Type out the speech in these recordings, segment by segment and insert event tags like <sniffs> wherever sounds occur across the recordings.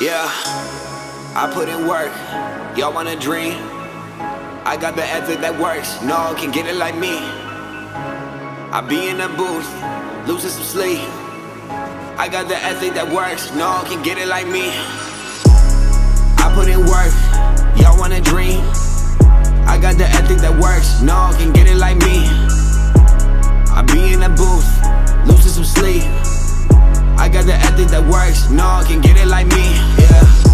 Yeah, I put in work. Y'all wanna dream? I got the ethic that works. No one can get it like me. I be in the booth, losing some sleep. I got the ethic that works. No one can get it like me. I put in work. Y'all wanna dream? I got the ethic that works. No one can get it like me. I be in the booth, losing some that. No one can get it like me. Yeah.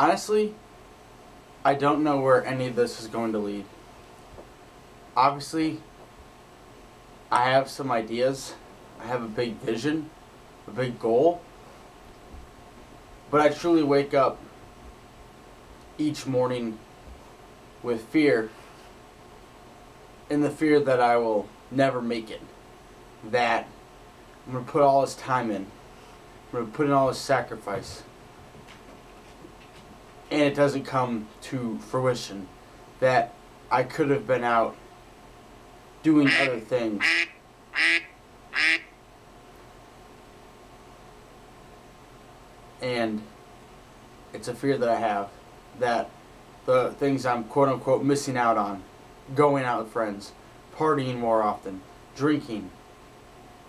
Honestly, I don't know where any of this is going to lead. Obviously, I have some ideas. I have a big vision, a big goal. But I truly wake up each morning with fear. And the fear that I will never make it. That I'm going to put all this time in. I'm going to put in all this sacrifice and it doesn't come to fruition that I could have been out doing other things. And it's a fear that I have that the things I'm quote unquote missing out on, going out with friends, partying more often, drinking,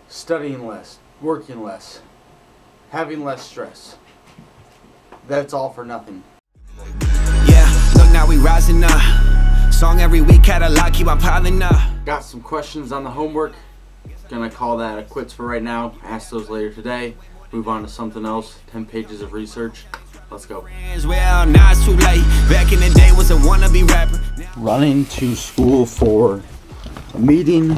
studying less, working less, having less stress. That's all for nothing. Yeah, look now we rising up. Song every week, catalog, keep on piling up. Got some questions on the homework. Gonna call that a quits for right now. Ask those later today. Move on to something else. 10 pages of research. Let's go. Well, now too late. Back in the day was a wannabe rapper. Running to school for a meeting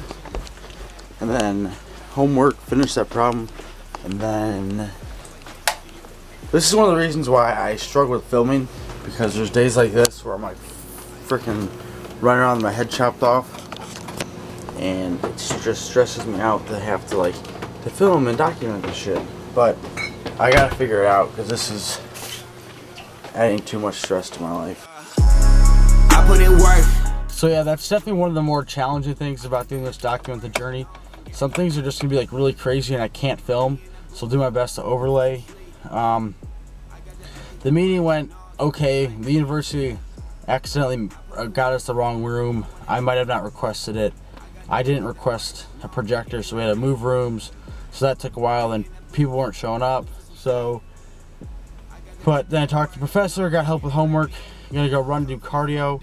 and then homework, finish that problem, and then this is one of the reasons why I struggle with filming because there's days like this where I'm like freaking running around with my head chopped off and it just stresses me out to have to like to film and document this shit. But I gotta figure it out because this is adding too much stress to my life. I put in work. So yeah, that's definitely one of the more challenging things about doing this document the journey. Some things are just gonna be like really crazy and I can't film, so I'll do my best to overlay. Um, the meeting went okay. The university accidentally uh, got us the wrong room. I might have not requested it. I didn't request a projector, so we had to move rooms. So that took a while, and people weren't showing up. So, but then I talked to the professor, got help with homework. I'm gonna go run do cardio,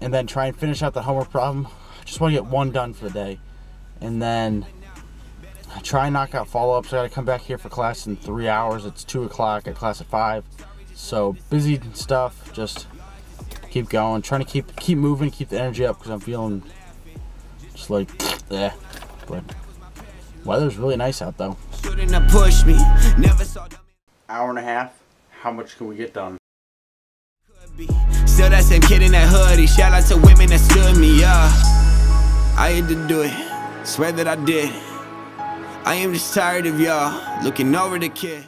and then try and finish out the homework problem. I just want to get one done for the day, and then I try and knock out follow-ups. I gotta come back here for class in three hours. It's two o'clock. I class at five, so busy stuff. Just keep going, trying to keep keep moving, keep the energy up because I'm feeling just like yeah. <sniffs> But weather's really nice out though. Shouldn't have pushed me. Never saw Hour and a half. How much can we get done? could be. Still that same kid in that hoodie. Shout out to women that stood me up. I had to do it. Swear that I did. I am just tired of y'all looking over the kid.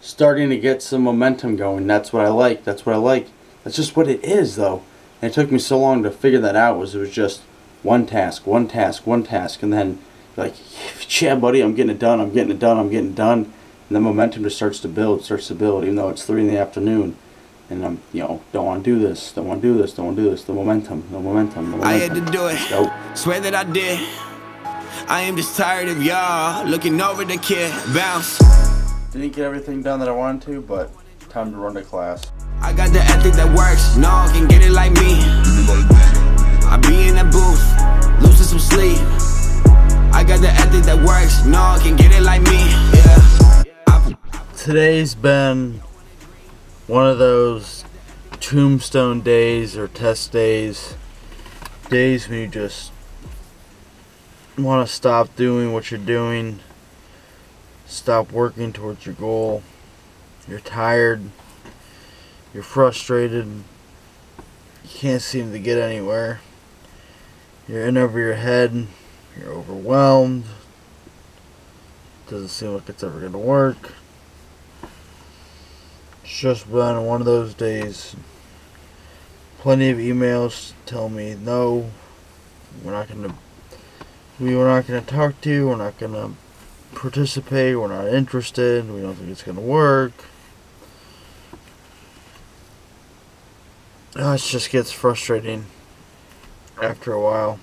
Starting to get some momentum going. That's what I like. That's what I like. That's just what it is, though. And it took me so long to figure that out. Was it was just one task, one task, one task, and then like, <laughs> yeah, buddy, I'm getting it done. I'm getting it done. I'm getting it done. And the momentum just starts to build, starts to build, even though it's three in the afternoon. And I'm, you know, don't want to do this, don't want to do this, don't want to do this. The momentum, the momentum, the momentum. I had to do it. Swear that I did. I am just tired of y'all looking over the kid. Bounce. Didn't get everything done that I wanted to, but time to run to class. I got the ethic that works. No one can get it like me. Give me like me. I be in the booth, losing some sleep. I got the ethic that works. No one can get it like me. Yeah. Today's been one of those tombstone days or test days, days when you just want to stop doing what you're doing, stop working towards your goal. You're tired, you're frustrated, you can't seem to get anywhere. You're in over your head, you're overwhelmed. Doesn't seem like it's ever going to work. It's just been one of those days. Plenty of emails tell me no, we're not going to. We were not going to talk to you. We're not going to participate. We're not interested. We don't think it's going to work. Oh, it just gets frustrating after a while.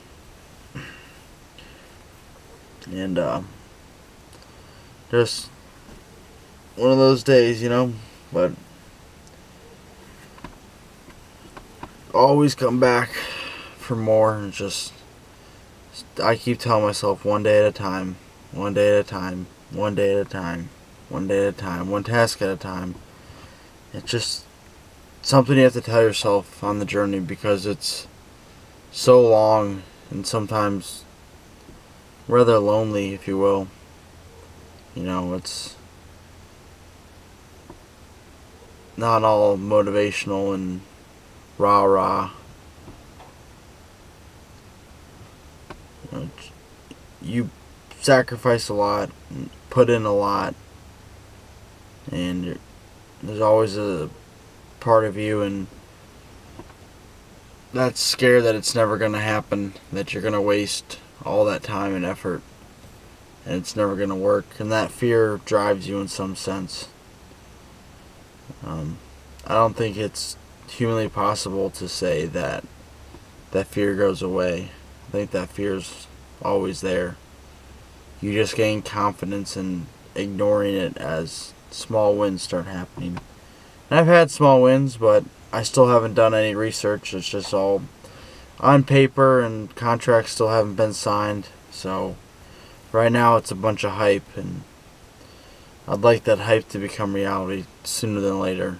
And, uh, just one of those days, you know, but always come back for more and just I keep telling myself one day at a time, one day at a time, one day at a time, one day at a time, one task at a time. It's just something you have to tell yourself on the journey because it's so long and sometimes rather lonely, if you will. You know, it's not all motivational and rah rah. You, sacrifice a lot, put in a lot, and there's always a part of you and that's scared that it's never going to happen, that you're going to waste all that time and effort and it's never going to work. And that fear drives you in some sense. Um, I don't think it's humanly possible to say that that fear goes away. I think that fear's always there. You just gain confidence in ignoring it as small wins start happening. And I've had small wins, but I still haven't done any research. It's just all on paper, and contracts still haven't been signed. So right now it's a bunch of hype and I'd like that hype to become reality sooner than later.